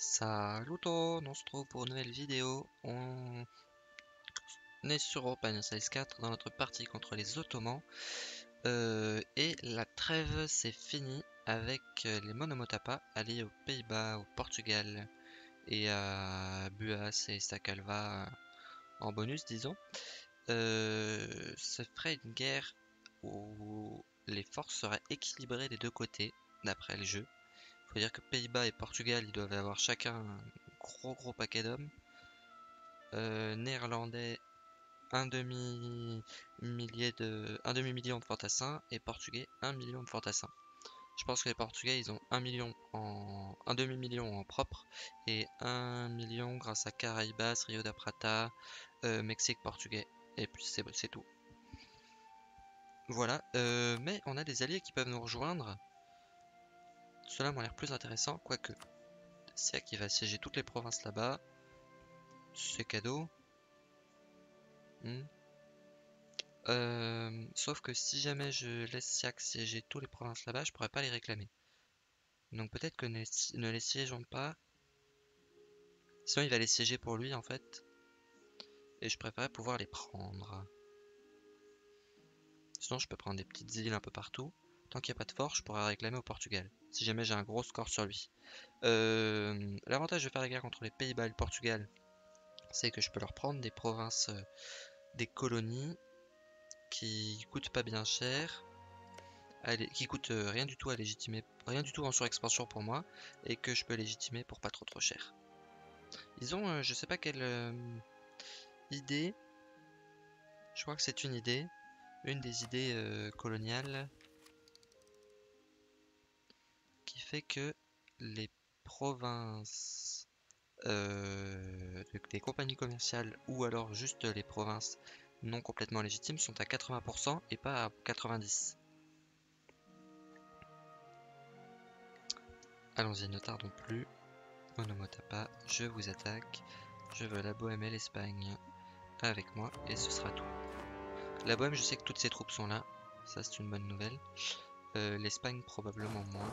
Salut on se trouve pour une nouvelle vidéo. On est sur European Size 4 dans notre partie contre les Ottomans. Euh, et la trêve c'est fini avec euh, les Monomotapa alliés aux Pays-Bas, au Portugal et à Buas et Sacalva euh, en bonus disons. ça ferait une guerre où les forces seraient équilibrées des deux côtés d'après le jeu. Faut dire que Pays-Bas et Portugal, ils doivent avoir chacun un gros gros paquet d'hommes. Euh, néerlandais, un demi millier de, un demi million de fantassins et portugais, un million de fantassins. Je pense que les Portugais, ils ont un million en, un demi million en propre et un million grâce à Caraïbas, Rio da Prata, euh, Mexique, Portugais. Et puis c'est tout. Voilà, euh, mais on a des alliés qui peuvent nous rejoindre. Cela m'a l'air plus intéressant, quoique. C'est qui va assiéger toutes les provinces là-bas. C'est cadeau. Hmm. Euh, sauf que si jamais je laisse Siak siéger toutes les provinces là-bas, je pourrais pas les réclamer. Donc peut-être que ne les siégeons pas. Sinon il va les siéger pour lui en fait. Et je préférerais pouvoir les prendre. Sinon je peux prendre des petites îles un peu partout. Tant qu'il n'y a pas de force, je pourrais réclamer au Portugal si jamais j'ai un gros score sur lui. Euh, l'avantage de faire la guerre contre les Pays-Bas et le Portugal, c'est que je peux leur prendre des provinces, euh, des colonies qui coûtent pas bien cher, qui coûtent euh, rien du tout à légitimer, rien du tout en surexpansion pour moi, et que je peux légitimer pour pas trop trop cher. Ils ont, je sais pas quelle idée, je crois que c'est une idée, une des idées coloniales fait que les provinces euh, des compagnies commerciales ou alors juste les provinces non complètement légitimes sont à 80% et pas à 90%. Allons-y, ne tardons plus. Monomotapa, je vous attaque. Je veux la Bohème et l'Espagne avec moi et ce sera tout. La Bohème, je sais que toutes ces troupes sont là. Ça, c'est une bonne nouvelle. Euh, L'Espagne, probablement moins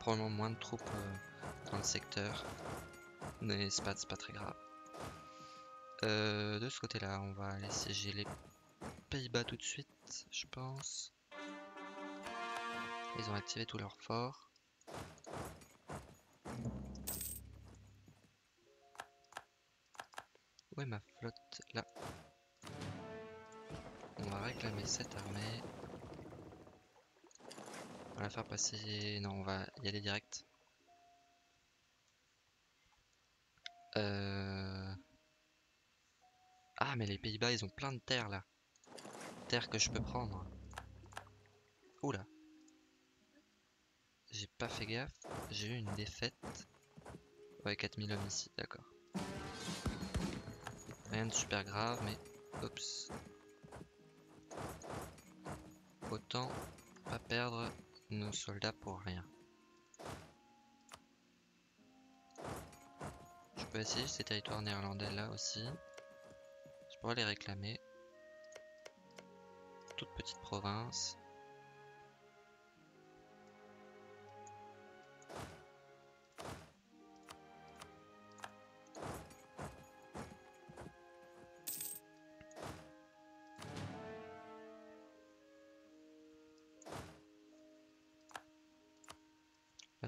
probablement moins de troupes euh, dans le secteur. Mais c'est pas, pas très grave. Euh, de ce côté-là, on va aller siéger les Pays-Bas tout de suite, je pense. Ils ont activé tous leurs forts. Où est ma flotte? Là. On va réclamer cette armée. On va la faire passer... Non, on va y aller direct. Euh... Ah, mais les Pays-Bas, ils ont plein de terres, là. Terres que je peux prendre. Oula. J'ai pas fait gaffe. J'ai eu une défaite. Ouais, 4000 hommes ici, d'accord. Rien de super grave, mais... Oups. Autant pas perdre nos soldats pour rien. Ces territoires néerlandais là aussi. Je pourrais les réclamer. Toute petite province.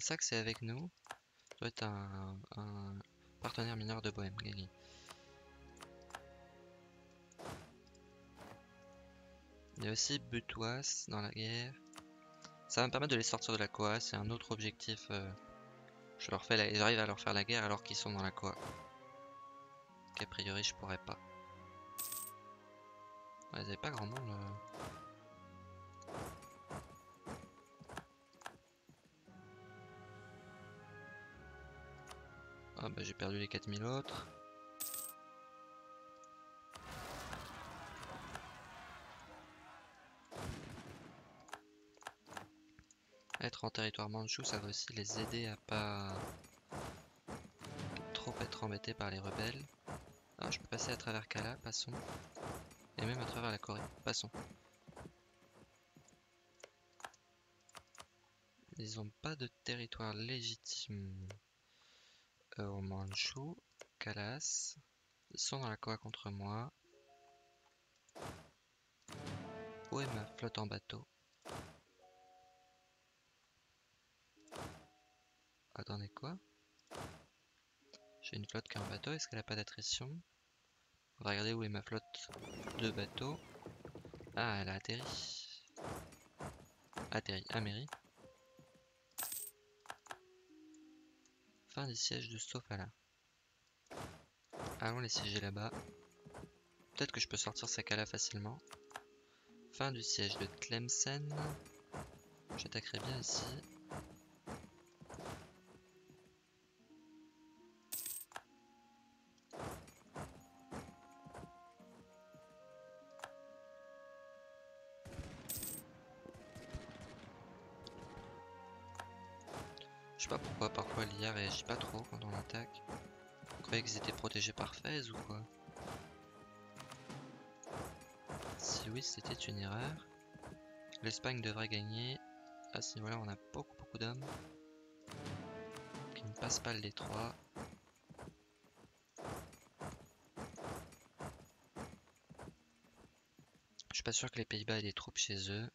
ça que c'est avec nous. Doit être un, partenaire mineur de Bohème, Gali. Il y a aussi Butois dans la guerre. Ça va me permettre de les sortir de la Coa, c'est un autre objectif. Euh, je leur fais la... J'arrive à leur faire la guerre alors qu'ils sont dans la Coa. Qu'a priori je pourrais pas. Ils avaient pas grand monde. Euh. Ah bah j'ai perdu les 4000 autres. Être en territoire manchou, ça va aussi les aider à pas trop être embêtés par les rebelles. Ah, je peux passer à travers Kala, passons. Et même à travers la Corée, passons. Ils ont pas de territoire légitime. Euh, Omanchu, Kalas. Ils sont dans la coa contre moi. Où est ma flotte en bateau? Attendez quoi? J'ai une flotte qui est en bateau, est-ce qu'elle a pas d'attrition? Regarder où est ma flotte de bateau. Ah, elle a atterri. Atterri à Fin du siège de Sofala. Allons les siéger là-bas. Peut-être que je peux sortir Sakala facilement. Fin du siège de Tlemcen. J'attaquerai bien ici. ou quoi? Si oui, c'était une erreur. L'Espagne devrait gagner. À ce niveau-là, on a beaucoup, beaucoup d'hommes qui ne passent pas le détroit. Je suis pas sûr que les Pays-Bas aient des troupes chez eux.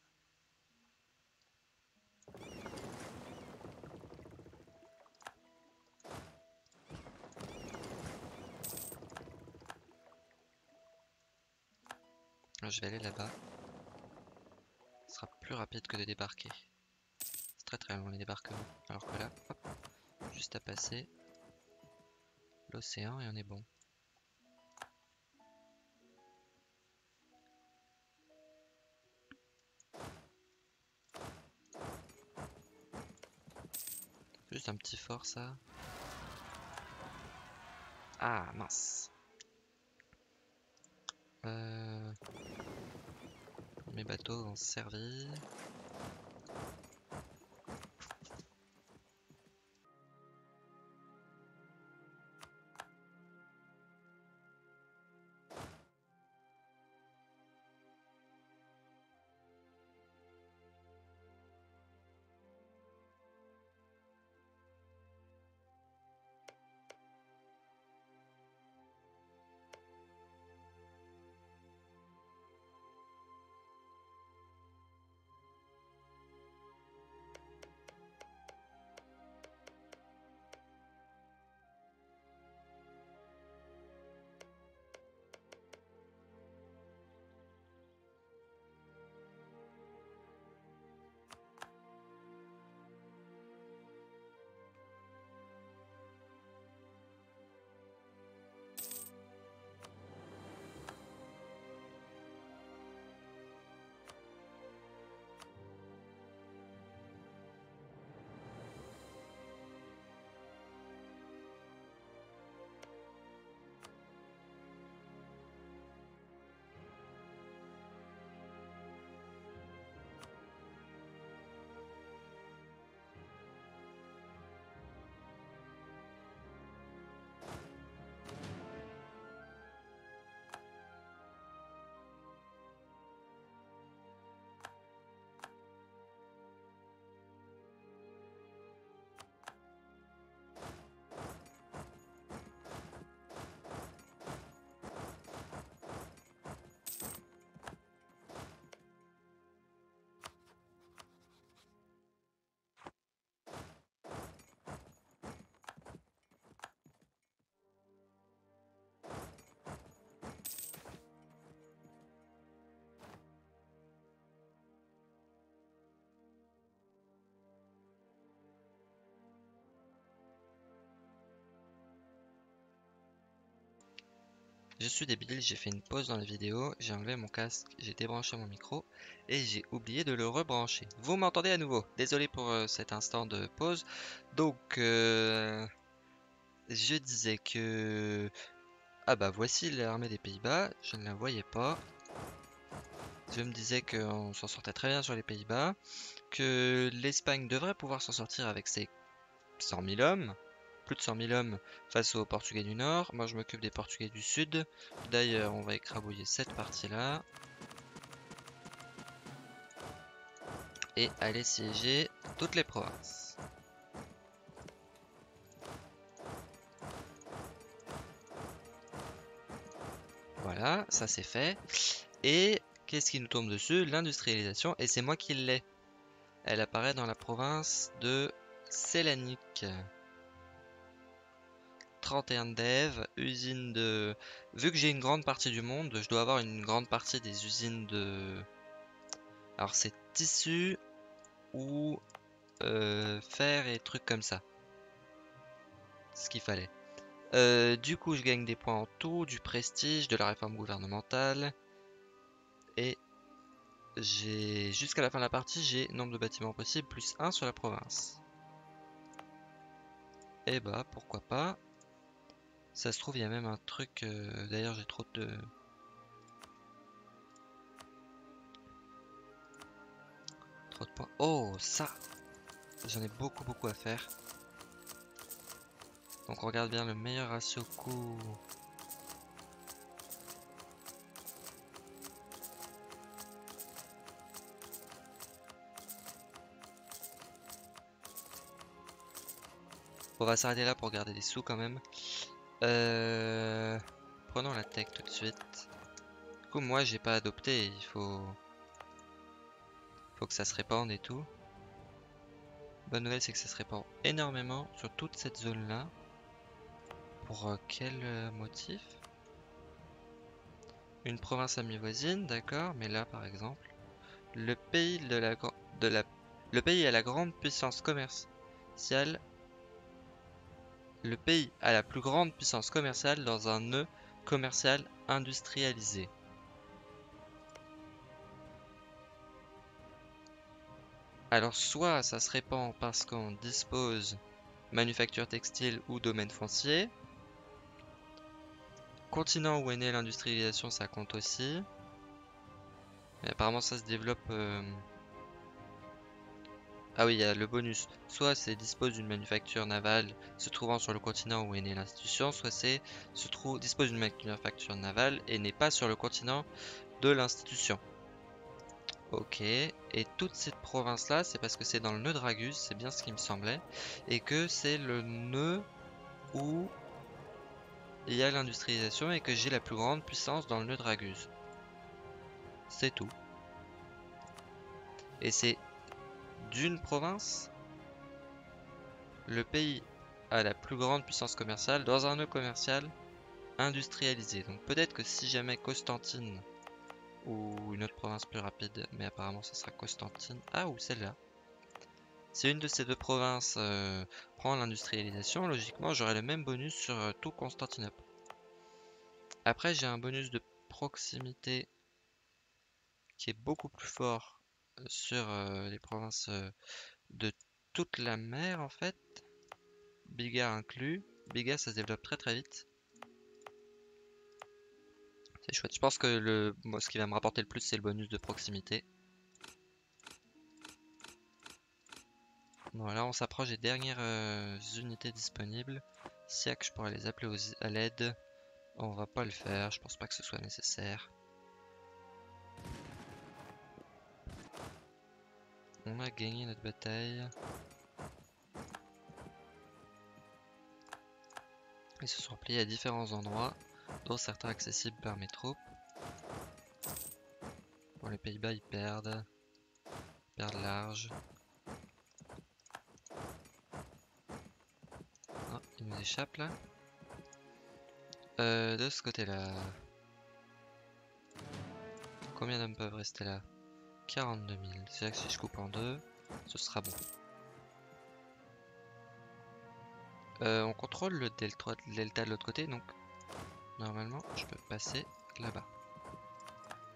Je vais aller là-bas. Ce sera plus rapide que de débarquer. C'est très très long les débarquements. Alors que là, hop, juste à passer l'océan et on est bon. Juste un petit fort ça. Ah mince. Euh... Mes bateaux vont servir. Je suis débile, j'ai fait une pause dans la vidéo, j'ai enlevé mon casque, j'ai débranché mon micro et j'ai oublié de le rebrancher. Vous m'entendez à nouveau? Désolé pour euh, cet instant de pause. Donc, euh, je disais que... Ah bah voici l'armée des Pays-Bas, je ne la voyais pas. Je me disais qu'on s'en sortait très bien sur les Pays-Bas, que l'Espagne devrait pouvoir s'en sortir avec ses 100 000 hommes, plus de 100 000 hommes face aux Portugais du Nord. Moi, je m'occupe des Portugais du Sud. D'ailleurs, on va écrabouiller cette partie-là. Et aller siéger toutes les provinces. Voilà, ça c'est fait. Et qu'est-ce qui nous tombe dessus? L'industrialisation, et c'est moi qui l'ai. Elle apparaît dans la province de Sélanique. 31 dev, usine de... Vu que j'ai une grande partie du monde, je dois avoir une grande partie des usines de... Alors c'est tissu ou euh, fer et trucs comme ça. Ce qu'il fallait. Euh, du coup, je gagne des points en tout, du prestige, de la réforme gouvernementale. Et j'ai jusqu'à la fin de la partie, j'ai nombre de bâtiments possibles plus 1 sur la province. Et bah, pourquoi pas. Ça se trouve, il y a même un truc... Euh, d'ailleurs, j'ai trop de... Trop de points. Oh, ça J'en ai beaucoup, beaucoup à faire. Donc on regarde bien le meilleur ratio coût. On va s'arrêter là pour garder des sous quand même. Euh, prenons la tech tout de suite. Du coup, moi, j'ai pas adopté. Il faut... faut que ça se répande et tout. Bonne nouvelle, c'est que ça se répand énormément sur toute cette zone-là. Pour euh, quel euh, motif? Une province amie voisine, d'accord. Mais là, par exemple, le pays de la, de la, le pays a la grande puissance commerciale le pays a la plus grande puissance commerciale dans un nœud commercial industrialisé. Alors soit ça se répand parce qu'on dispose manufacture textile ou domaine foncier. Continent où est née l'industrialisation, ça compte aussi. Apparemment ça se développe... Euh, ah oui, il y a le bonus. Soit c'est dispose d'une manufacture navale se trouvant sur le continent où est née l'institution, soit c'est se trouve dispose d'une manufacture navale et n'est pas sur le continent de l'institution. Ok, et toute cette province-là, c'est parce que c'est dans le nœud Dragus, c'est bien ce qui me semblait, et que c'est le nœud où il y a l'industrialisation et que j'ai la plus grande puissance dans le nœud Dragus. C'est tout. Et c'est d'une province, le pays a la plus grande puissance commerciale dans un nœud commercial industrialisé. Donc peut-être que si jamais Constantine ou une autre province plus rapide, mais apparemment ce sera Constantine. Ah, ou celle-là. Si une de ces deux provinces euh, prend l'industrialisation, logiquement j'aurai le même bonus sur euh, tout Constantinople. Après j'ai un bonus de proximité qui est beaucoup plus fort sur euh, les provinces euh, de toute la mer en fait. Biga inclus. Biga ça se développe très très vite. C'est chouette. Je pense que le, ce qui va me rapporter le plus c'est le bonus de proximité. Voilà, on s'approche des dernières euh, unités disponibles. Siak, je pourrais les appeler à l'aide. On va pas le faire, je pense pas que ce soit nécessaire. On a gagné notre bataille. Ils se sont repliés à différents endroits, dont certains accessibles par mes troupes. Bon, les Pays-Bas ils perdent. Perdent large. Ah, ils nous échappent là. Euh, de ce côté-là. Combien d'hommes peuvent rester là? 42 000. C'est vrai que si je coupe en deux, ce sera bon. Euh, on contrôle le delta, delta de l'autre côté, donc normalement je peux passer là-bas.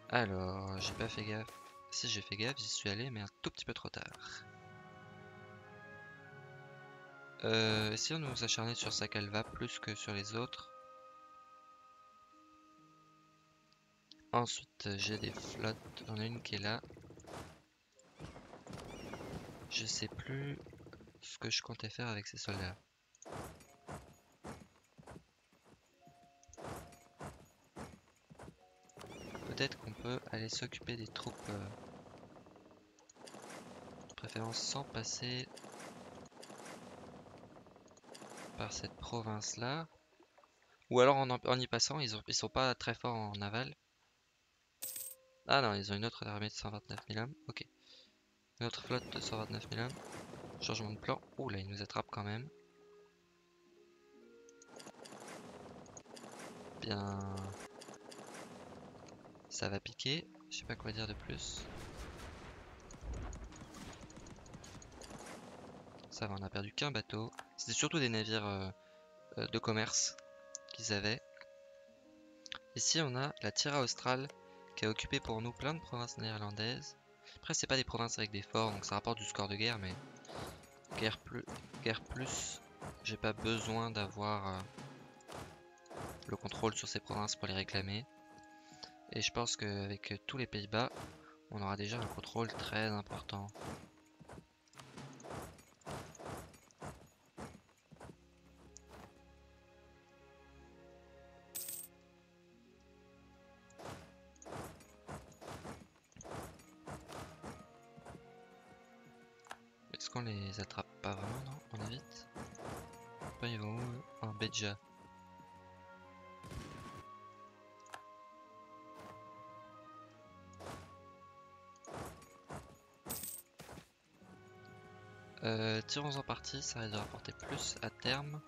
Alors, j'ai pas fait gaffe. Si j'ai fait gaffe, j'y suis allé, mais un tout petit peu trop tard. Euh, essayons de nous acharner sur Sakalva plus que sur les autres. Ensuite, j'ai des flottes. On a une qui est là. Je sais plus ce que je comptais faire avec ces soldats. Peut-être qu'on peut aller s'occuper des troupes. Euh, de préférence sans passer par cette province là. Ou alors en, y passant, ils, ont, ils sont pas très forts en naval. Ah non, ils ont une autre armée de 129 000 hommes. Ok. Une autre flotte de 129 000 hommes. Changement de plan. Ouh là, ils nous attrapent quand même. Bien. Ça va piquer. Je sais pas quoi dire de plus. Ça va, on a perdu qu'un bateau. C'était surtout des navires euh, euh, de commerce qu'ils avaient. Ici, on a la Tira Austral qui a occupé pour nous plein de provinces néerlandaises. Après, c'est pas des provinces avec des forts, donc ça rapporte du score de guerre, mais guerre plus, guerre plus, j'ai pas besoin d'avoir euh, le contrôle sur ces provinces pour les réclamer. Et je pense qu'avec tous les Pays-Bas, on aura déjà un contrôle très important. Est-ce qu'on les attrape pas vraiment, non On évite? Pas ils vont où En Beja. Euh, tirons en partie, ça risque de rapporter plus à terme.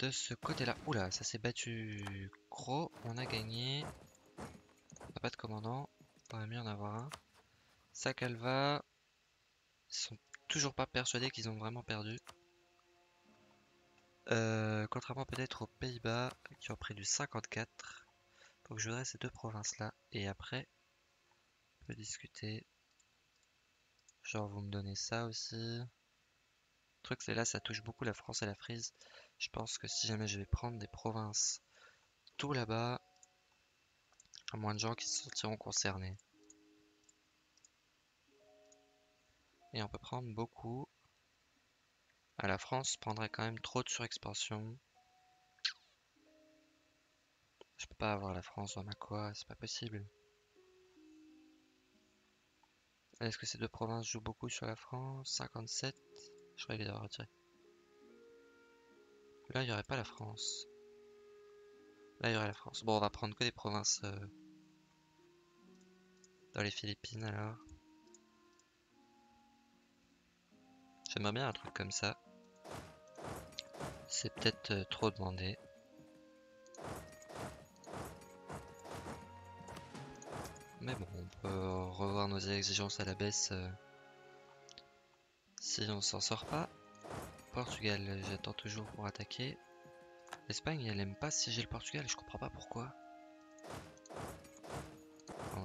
De ce côté-là. Oula, ça s'est battu gros. On a gagné. On pas de commandant. On aurait mieux en avoir un. Sakalva. Ils sont toujours pas persuadés qu'ils ont vraiment perdu. Euh, contrairement peut-être aux Pays-Bas qui ont pris du 54. Donc je voudrais ces deux provinces là. Et après, peut discuter. Genre, vous me donnez ça aussi. Le truc, c'est là, ça touche beaucoup la France et la Frise. Je pense que si jamais je vais prendre des provinces tout là-bas, moins de gens qui se sentiront concernés. Et on peut prendre beaucoup. À la France prendrait quand même trop de surexpansion. Je peux pas avoir la France dans ma quoi, c'est pas possible. Est-ce que ces deux provinces jouent beaucoup sur la France? 57 Je croyais les avoir retirés. Là, il n'y aurait pas la France. Là, il y aurait la France. Bon, on va prendre que des provinces euh, dans les Philippines alors. J'aimerais bien un truc comme ça. C'est peut-être euh, trop demandé. Mais bon, on peut revoir nos exigences à la baisse euh, si on s'en sort pas. Portugal, j'attends toujours pour attaquer. L'Espagne, elle aime pas siéger le Portugal, je comprends pas pourquoi.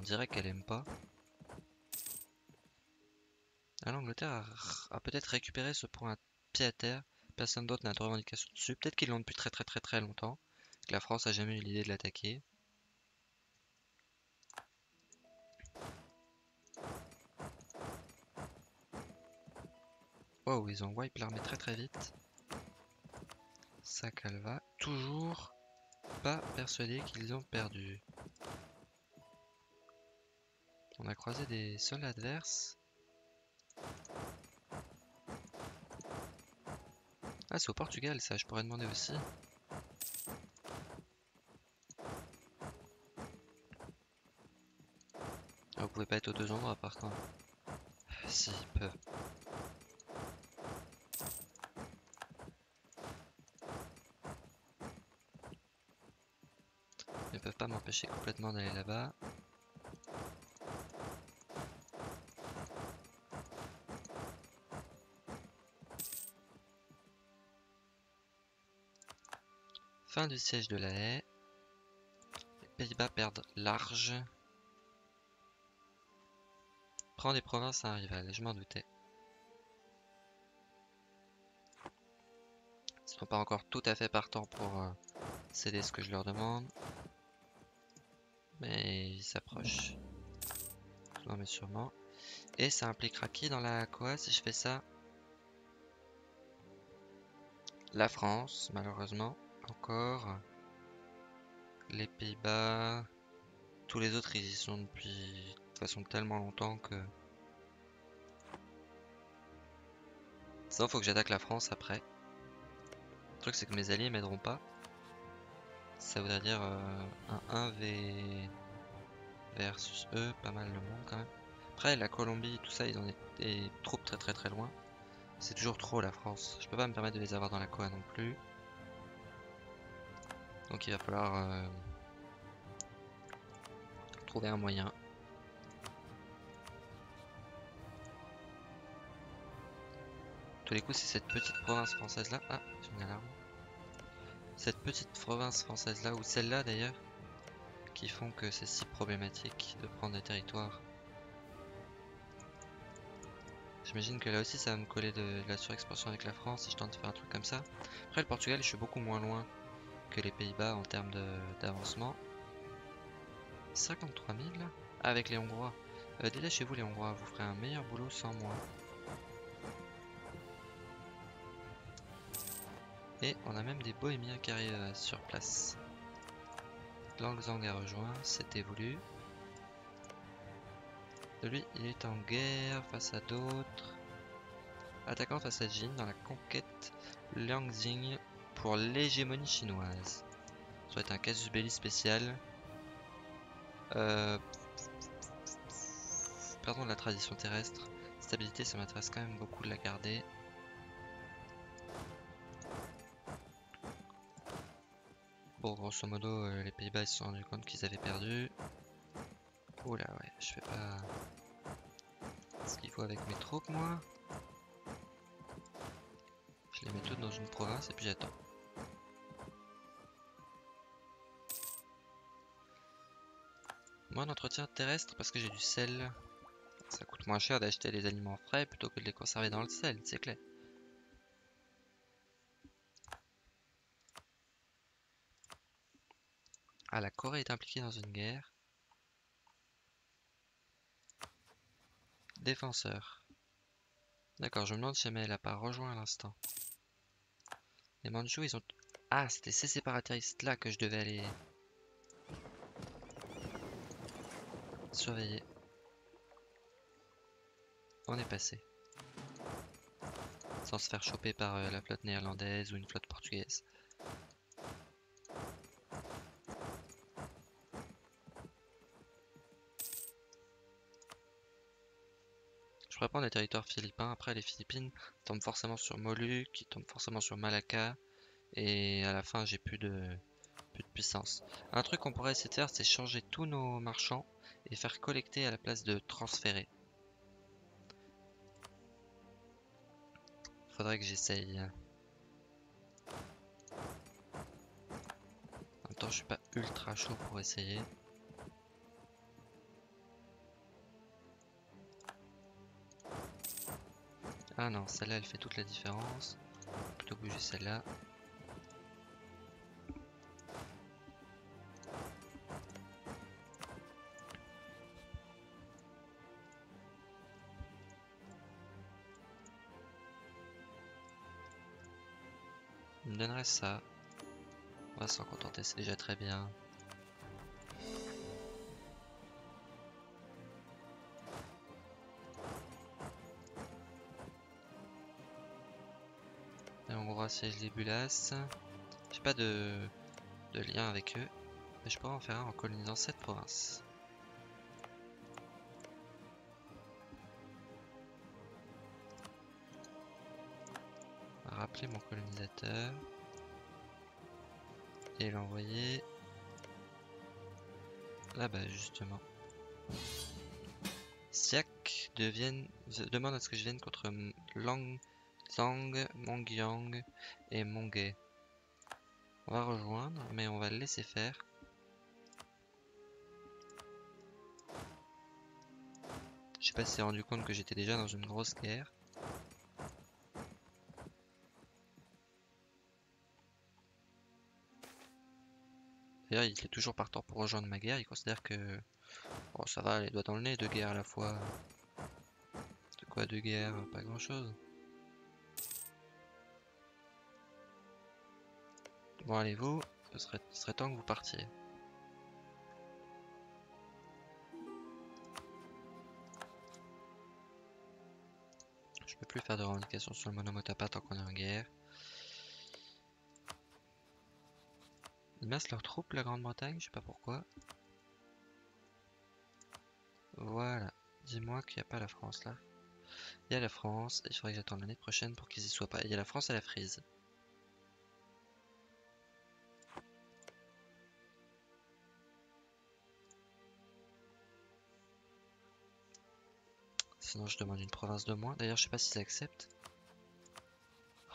On dirait qu'elle aime pas. Ah, L'Angleterre a, peut-être récupéré ce point pied à terre. Personne d'autre n'a de revendication dessus. Peut-être qu'ils l'ont depuis très très très très longtemps. Que la France a jamais eu l'idée de l'attaquer. Wow, ils ont wipe l'armée très très vite. Ça va. Toujours pas persuadé qu'ils ont perdu. On a croisé des sols adverses. Ah, c'est au Portugal ça, je pourrais demander aussi. Ah, vous pouvez pas être aux deux endroits par contre. Si, ils peuvent. pas m'empêcher complètement d'aller là-bas. Fin du siège de la haie. Les Pays-Bas perdent large. Prends des provinces à un rival, je m'en doutais. Ils sont pas encore tout à fait partants pour euh, céder ce que je leur demande. Mais il s'approche. Non mais sûrement. Et ça impliquera qui dans la quoi si je fais ça? La France, malheureusement. Encore. Les Pays-Bas. Tous les autres, ils y sont depuis de façon tellement longtemps que... Sinon, faut que j'attaque la France après. Le truc, c'est que mes alliés m'aideront pas. Ça voudrait dire euh, un 1v versus eux, pas mal le monde quand même. Après, la Colombie, tout ça, ils ont des, des troupes très très très loin. C'est toujours trop la France. Je peux pas me permettre de les avoir dans la Coa non plus. Donc il va falloir euh, trouver un moyen. tous les coups, c'est cette petite province française là. Ah, j'ai une alarme. Cette petite province française là, ou celle-là d'ailleurs, qui font que c'est si problématique de prendre des territoires. J'imagine que là aussi ça va me coller de, la surexpansion avec la France si je tente de faire un truc comme ça. Après le Portugal, je suis beaucoup moins loin que les Pays-Bas en termes d'avancement. 53 000 là Avec les Hongrois. Euh, Délâchez-vous les Hongrois, vous ferez un meilleur boulot sans moi. Et on a même des bohémiens qui arrivent euh, sur place. Langzang a rejoint, c'était voulu. Lui, il est en guerre face à d'autres. Attaquant face à Jin dans la conquête Liangxing pour l'hégémonie chinoise. Ça va être un casus belli spécial. Euh... Pardon de la tradition terrestre. Stabilité, ça m'intéresse quand même beaucoup de la garder. Bon, grosso modo, euh, les Pays-Bas se sont rendus compte qu'ils avaient perdu. Oula, ouais, je fais pas ce qu'il faut avec mes troupes, moi. Je les mets toutes dans une province et puis j'attends. Moins d'entretien terrestre parce que j'ai du sel. Ça coûte moins cher d'acheter des aliments frais plutôt que de les conserver dans le sel, c'est clair. Ah, la Corée est impliquée dans une guerre. Défenseur. D'accord, je me demande si jamais elle a pas rejoint à l'instant. Les Mandchous, ils ont... Ah, c'était ces séparatistes là que je devais aller... Surveiller. On est passé. Sans se faire choper par euh, la flotte néerlandaise ou une flotte portugaise. pourrais prendre les territoires philippins. Après, les Philippines tombent forcément sur Moluques, qui tombent forcément sur Malacca. Et à la fin, j'ai plus de, plus de puissance. Un truc qu'on pourrait essayer de faire, c'est changer tous nos marchands et faire collecter à la place de transférer. Faudrait que j'essaye. En même temps, je suis pas ultra chaud pour essayer. Ah non, celle-là elle fait toute la différence. Plutôt bouger celle-là. Ça. On va s'en contenter, c'est déjà très bien. siège les Bulas. J'ai pas de, de lien avec eux, mais je pourrais en faire un en colonisant cette province. Rappeler mon colonisateur et l'envoyer là-bas justement. Siak devienne, demande à ce que je vienne contre Lang Zhang, Mongyang et Mongay. On va rejoindre, mais on va le laisser faire. Je sais pas si rendu compte que j'étais déjà dans une grosse guerre. D'ailleurs, il est toujours partant pour rejoindre ma guerre. Il considère que... Bon, ça va, les doigts dans le nez, deux guerres à la fois. De quoi deux guerres Pas grand chose. Bon, allez, vous, ce serait, ce serait temps que vous partiez. Je peux plus faire de revendications sur le monomotapa tant qu'on est en guerre. Massent leurs troupes, la Grande-Bretagne, je sais pas pourquoi. Voilà. Dis-moi qu'il n'y a pas la France là. Il y a la France, il faudrait que j'attende l'année prochaine pour qu'ils y soient pas. Il y a la France et la Frise. Sinon je demande une province de moins. D'ailleurs je sais pas s'ils acceptent.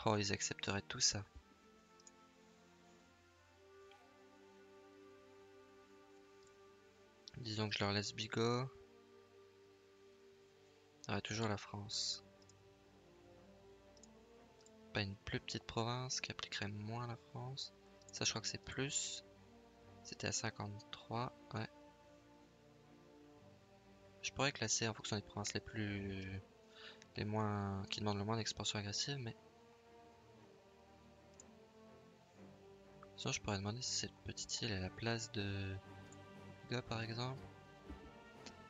Oh ils accepteraient tout ça. Disons que je leur laisse Bigot. Ah, toujours la France. Pas une plus petite province qui appliquerait moins la France. Ça, je crois que c'est plus. C'était à 53, ouais. Je pourrais classer en fonction des provinces les plus... les moins... qui demandent le moins d'expansion agressive, mais... Sinon, je pourrais demander si cette petite île est la place de... Par exemple.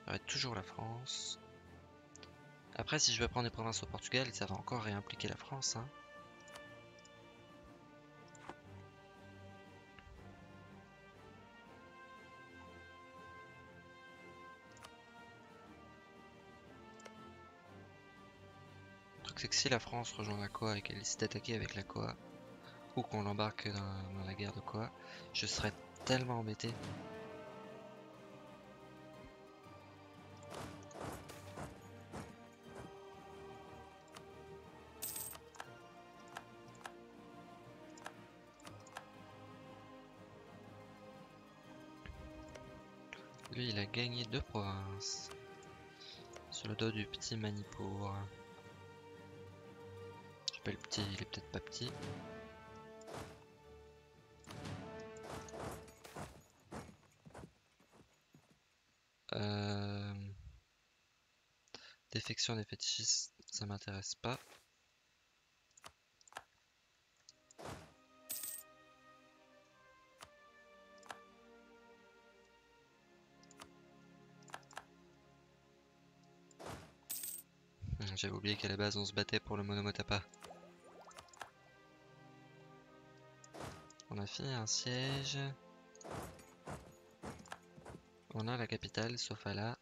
Aurait toujours la France. Après, si je veux prendre des provinces au Portugal, ça va encore réimpliquer la France. Hein. C'est que si la France rejoint la Coa et qu'elle décide d'attaquer avec la Coa, ou qu'on l'embarque dans, dans la guerre de Coa, je serais tellement embêté. Gagné deux provinces. Sur le dos du petit Manipur. Je le petit, il est peut-être pas petit. Euh... Défection des fétichistes, ça m'intéresse pas. J'avais oublié qu'à la base on se battait pour le monomotapa. On a fini un siège. On a la capitale, Sofala.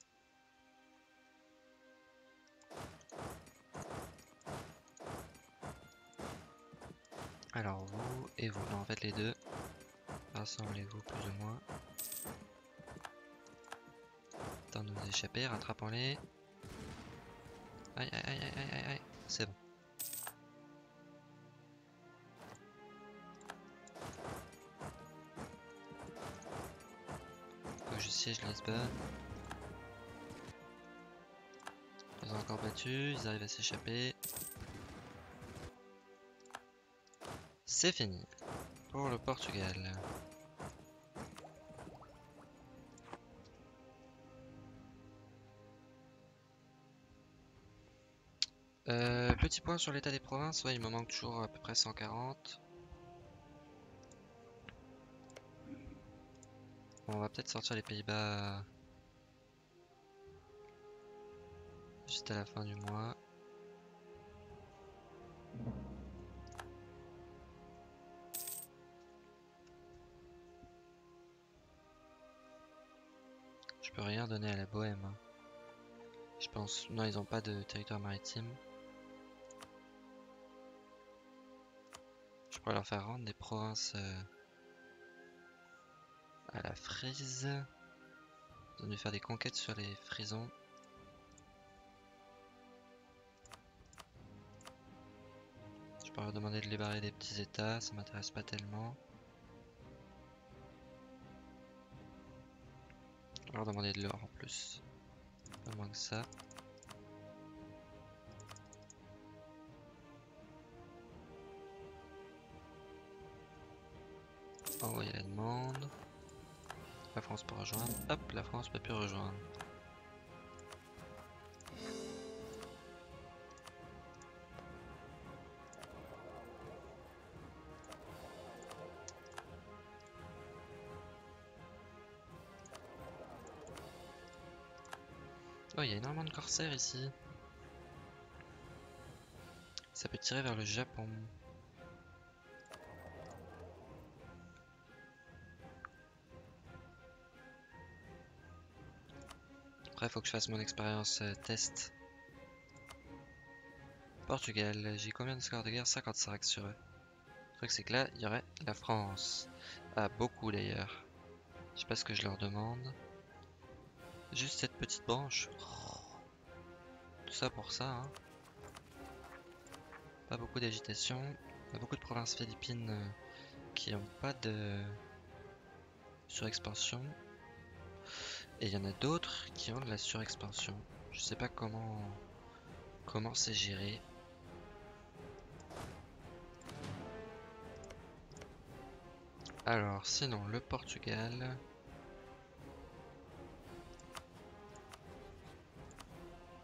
Alors vous et vous, non, en fait les deux. Rassemblez-vous plus ou moins. Tant de nous échapper, rattrapons-les. Aïe aïe aïe aïe aïe aïe, c'est bon. Faut que je siège Lisbonne. Ils ont encore battu, ils arrivent à s'échapper. C'est fini pour le Portugal. Euh, petit point sur l'état des provinces, ouais, il me manque toujours à peu près 140. Bon, on va peut-être sortir les Pays-Bas juste à la fin du mois. Je peux rien donner à la Bohème. Hein. Je pense. Non, ils ont pas de territoire maritime. Pourrais leur faire rendre des provinces euh, à la frise. Ils ont dû faire des conquêtes sur les frisons. Je peux leur demander de libérer des petits états, ça m'intéresse pas tellement. Je vais leur demander de l'or en plus. Pas moins que ça. Envoyer la demande. La France peut rejoindre. Hop, la France peut plus rejoindre. Oh, il y a énormément de corsaires ici. Ça peut tirer vers le Japon. Faut que je fasse mon expérience euh, test. Portugal, j'ai combien de scores de guerre? 55 sur eux. Le truc, c'est que là, il y aurait la France. Ah, beaucoup d'ailleurs. Je sais pas ce que je leur demande. Juste cette petite branche. Tout ça pour ça, hein. Pas beaucoup d'agitation. Il y a beaucoup de provinces philippines euh, qui n'ont pas de surexpansion. Et il y en a d'autres qui ont de la surexpansion. Je sais pas comment comment c'est géré. Alors, sinon, le Portugal.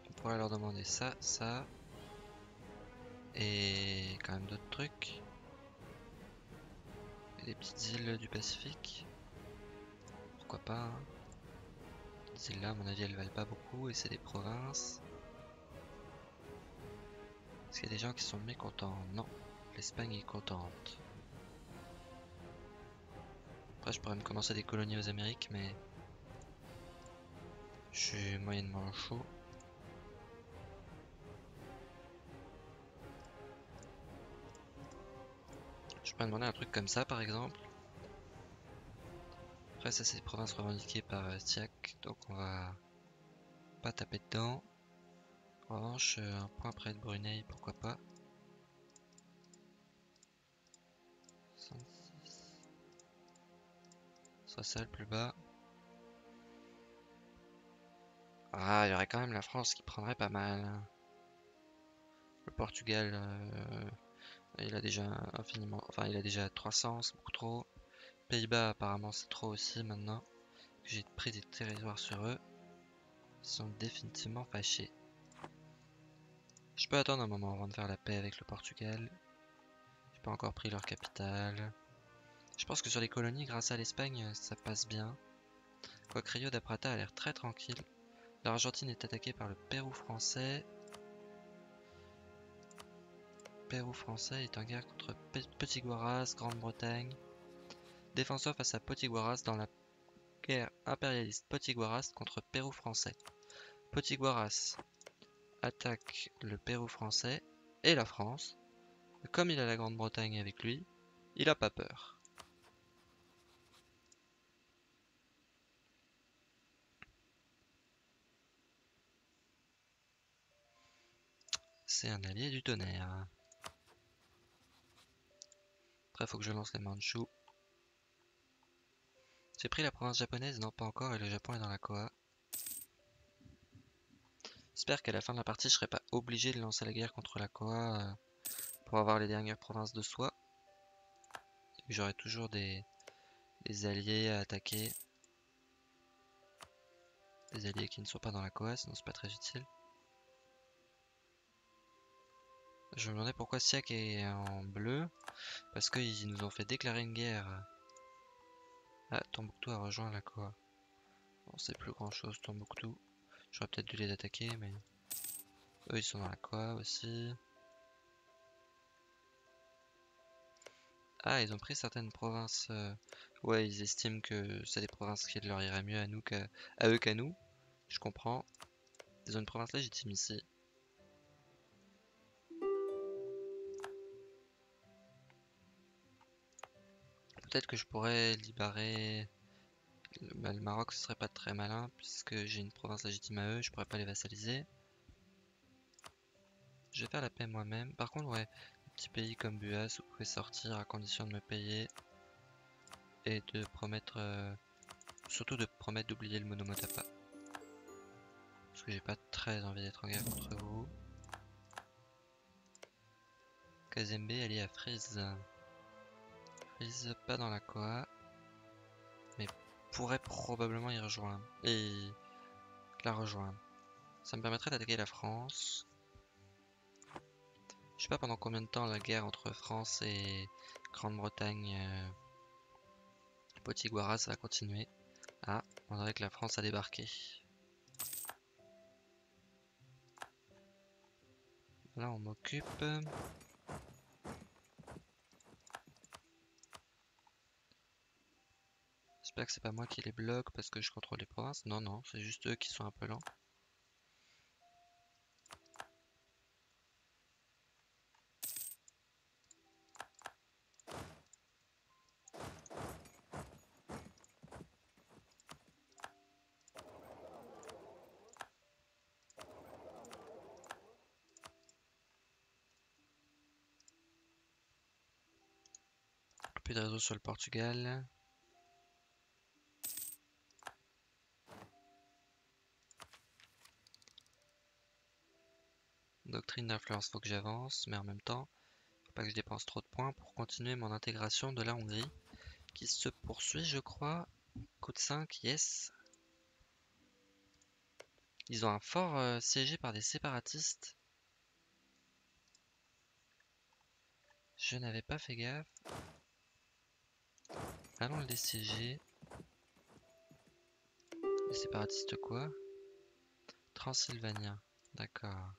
On pourrait leur demander ça, ça. Et quand même d'autres trucs. Les petites îles du Pacifique. Pourquoi pas hein. Les îles là, à mon avis, elles valent pas beaucoup et c'est des provinces. Est-ce qu'il y a des gens qui sont mécontents? Non. L'Espagne est contente. Après, je pourrais me commencer des colonies aux Amériques, mais je suis moyennement chaud. Je pourrais demander un truc comme ça, par exemple. Après, ça, c'est des provinces revendiquées par euh, donc on va pas taper dedans. En revanche, euh, un point près de Brunei, pourquoi pas. 66. Soit ça le plus bas. Ah, il y aurait quand même la France qui prendrait pas mal. Hein. Le Portugal, euh, il a déjà infiniment, enfin il a déjà 300, c'est beaucoup trop. Pays-Bas apparemment c'est trop aussi maintenant. J'ai pris des territoires sur eux. Ils sont définitivement fâchés. Je peux attendre un moment avant de faire la paix avec le Portugal. J'ai pas encore pris leur capitale. Je pense que sur les colonies, grâce à l'Espagne, ça passe bien. Quoique Rio d'Aprata a l'air très tranquille. L'Argentine est attaquée par le Pérou français. Pérou français est en guerre contre Petit Guaras, Grande-Bretagne. Défenseur face à Potiguaras dans la guerre impérialiste Potiguaras contre Pérou français. Potiguaras attaque le Pérou français et la France. Comme il a la Grande-Bretagne avec lui, il a pas peur. C'est un allié du tonnerre. Après, faut que je lance les Manchus. J'ai pris la province japonaise, non pas encore, et le Japon est dans la Koa. J'espère qu'à la fin de la partie, je serai pas obligé de lancer la guerre contre la Koa euh, pour avoir les dernières provinces de soi. J'aurai toujours des, alliés à attaquer. Des alliés qui ne sont pas dans la Koa, sinon c'est pas très utile. Je me demandais pourquoi Siak est en bleu. Parce qu'ils nous ont fait déclarer une guerre. Ah, Tombouctou a rejoint la Koa. Bon, c'est plus grand chose, Tombouctou. J'aurais peut-être dû les attaquer, mais... Eux, ils sont dans la Koa aussi. Ah, ils ont pris certaines provinces. Euh, ouais, ils estiment que c'est des provinces qui leur iraient mieux à nous qu'à eux qu'à nous. Je comprends. Ils ont une province légitime ici. Peut-être que je pourrais libérer bah, le Maroc, ce serait pas très malin puisque j'ai une province légitime à eux, je pourrais pas les vassaliser. Je vais faire la paix moi-même. Par contre, ouais, un petit pays comme Buas, vous pouvez sortir à condition de me payer et de promettre, euh, surtout de promettre d'oublier le Monomotapa. Parce que j'ai pas très envie d'être en guerre contre vous. Kazembe, elle est à Freeze. Freeze, pas dans la Koa pourrait probablement y rejoindre. Et la rejoindre. Ça me permettrait d'attaquer la France. Je sais pas pendant combien de temps la guerre entre France et Grande-Bretagne euh, Potiguara ça va continuer. Ah, on dirait que la France a débarqué. Là, on m'occupe. J'espère que c'est pas moi qui les bloque parce que je contrôle les provinces. Non, non, c'est juste eux qui sont un peu lents. Plus de réseau sur le Portugal. D'influence, faut que j'avance, mais en même temps, faut pas que je dépense trop de points pour continuer mon intégration de la Hongrie, qui se poursuit, je crois. Code 5, yes. Ils ont un fort euh, siégé par des séparatistes. Je n'avais pas fait gaffe. Allons le DCG. Les séparatistes quoi? Transylvanien. D'accord.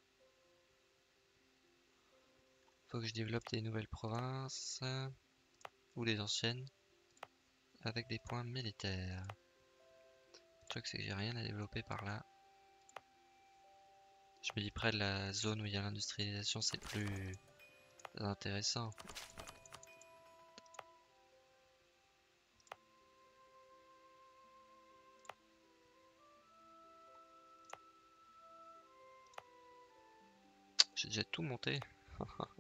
Faut que je développe des nouvelles provinces. Ou des anciennes. Avec des points militaires. Le truc c'est que j'ai rien à développer par là. Je me dis près de la zone où il y a l'industrialisation c'est plus intéressant. J'ai déjà tout monté.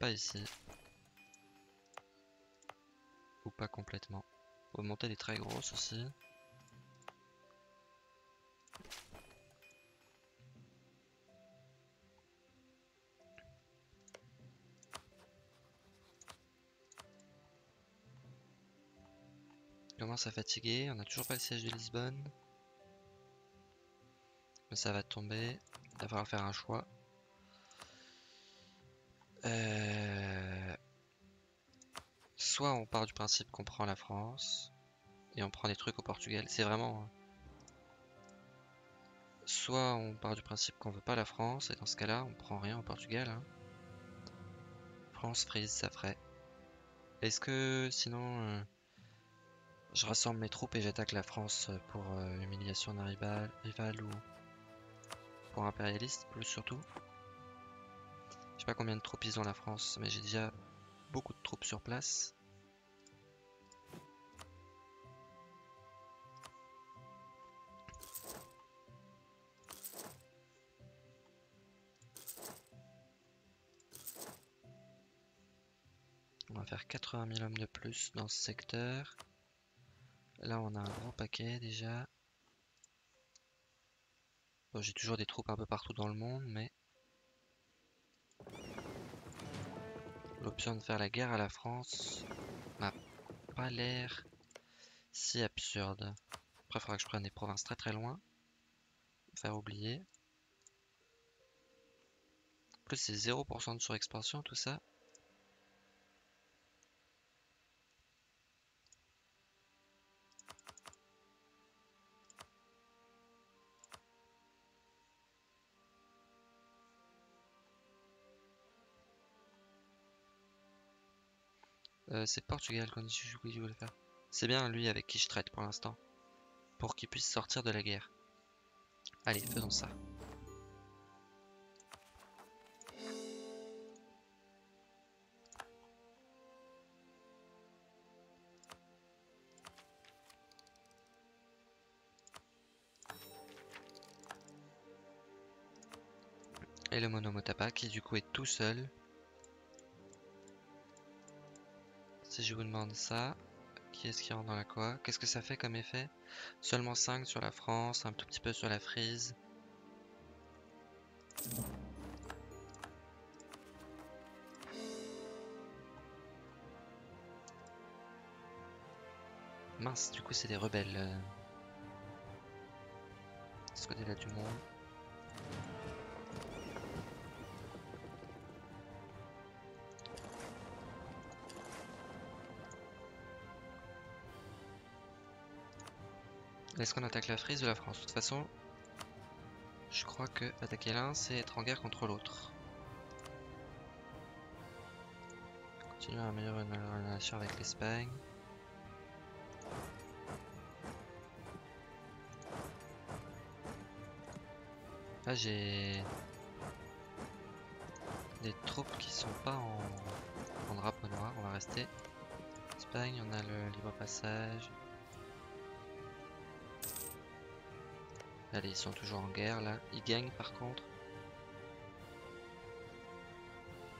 pas ici. Ou pas complètement. On monter les très grosses aussi. commence à fatiguer, on a toujours pas le siège de Lisbonne. Mais ça va tomber. Il va falloir faire un choix. Euh, soit on part du principe qu'on prend la France et on prend des trucs au Portugal. C'est vraiment. Hein. Soit on part du principe qu'on veut pas la France et dans ce cas-là on prend rien au Portugal. Hein. France, frise, ça ferait. Est-ce que sinon euh, je rassemble mes troupes et j'attaque la France pour euh, humiliation d'un rival ou pour impérialiste plus surtout? Je sais pas combien de troupes ils ont la France, mais j'ai déjà beaucoup de troupes sur place. On va faire 80 000 hommes de plus dans ce secteur. Là on a un gros paquet déjà. J'ai toujours des troupes un peu partout dans le monde, mais... L'option de faire la guerre à la France n'a pas l'air si absurde. Après, il faudra que je prenne des provinces très très loin. Faire oublier. En plus, c'est 0% de surexpansion, tout ça. Euh, c'est Portugal qu'on dit voulait faire. C'est bien lui avec qui je traite pour l'instant. Pour qu'il puisse sortir de la guerre. Allez, faisons ça. Et le Monomotapa qui du coup est tout seul Si je vous demande ça, qui est-ce qui rentre dans la quoi? Qu'est-ce que ça fait comme effet? Seulement 5 sur la France, un tout petit peu sur la frise. Mince, du coup c'est des rebelles. Euh. ce côté-là du monde. Est-ce qu'on attaque la Frise ou la France? De toute façon, je crois que attaquer l'un, c'est être en guerre contre l'autre. Continuer à améliorer nos relations avec l'Espagne. Là j'ai des troupes qui sont pas en, drapeau noir, on va rester. Espagne, on a le libre passage. Allez, ils sont toujours en guerre là. Ils gagnent par contre.